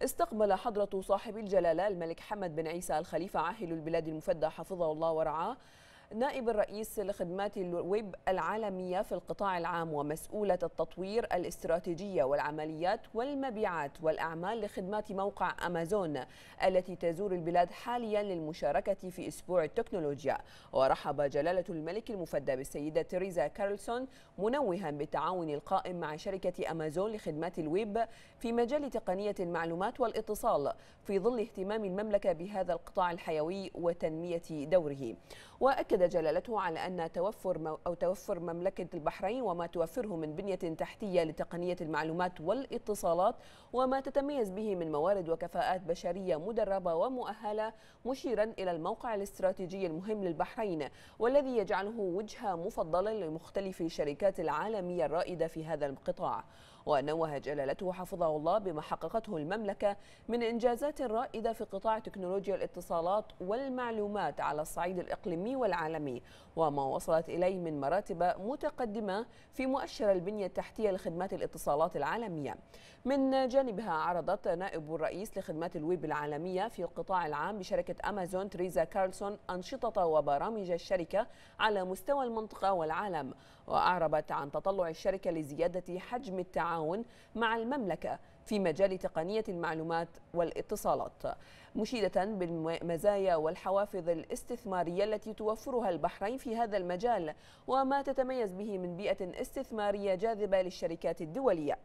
استقبل حضرة صاحب الجلالة الملك حمد بن عيسى الخليفة عاهل البلاد المفدى حفظه الله ورعاه نائب الرئيس لخدمات الويب العالمية في القطاع العام ومسؤولة التطوير الاستراتيجية والعمليات والمبيعات والأعمال لخدمات موقع أمازون التي تزور البلاد حاليا للمشاركة في أسبوع التكنولوجيا. ورحب جلالة الملك المفدى بالسيدة تريزا كارلسون منوها بالتعاون القائم مع شركة أمازون لخدمات الويب في مجال تقنية المعلومات والاتصال في ظل اهتمام المملكة بهذا القطاع الحيوي وتنمية دوره. وأكد أكد جلالته على أن توفر أو توفر مملكة البحرين وما توفره من بنية تحتية لتقنية المعلومات والاتصالات وما تتميز به من موارد وكفاءات بشرية مدربة ومؤهلة مشيرا إلى الموقع الاستراتيجي المهم للبحرين والذي يجعله وجهة مفضلة لمختلف الشركات العالمية الرائدة في هذا القطاع. ونوه جلالته حفظه الله بما حققته المملكة من إنجازات رائدة في قطاع تكنولوجيا الاتصالات والمعلومات على الصعيد الإقليمي والعالمي وما وصلت إليه من مراتب متقدمة في مؤشر البنية التحتية لخدمات الاتصالات العالمية. من جانبها عرضت نائب الرئيس لخدمات الويب العالمية في القطاع العام بشركة أمازون تريزا كارلسون أنشطة وبرامج الشركة على مستوى المنطقة والعالم وأعربت عن تطلع الشركة لزيادة حجم التعاون مع المملكة في مجال تقنية المعلومات والاتصالات مشيدة بالمزايا والحوافز الاستثمارية التي توفرها البحرين في هذا المجال وما تتميز به من بيئة استثمارية جاذبة للشركات الدولية.